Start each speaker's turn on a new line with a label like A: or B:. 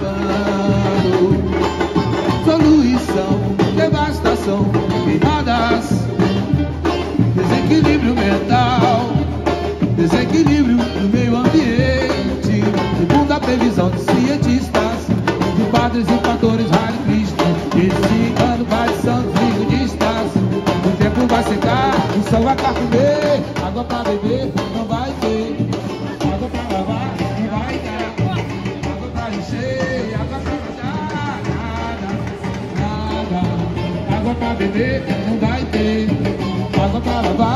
A: acabando. Devastação. ter, não vai ter. Água para lavar.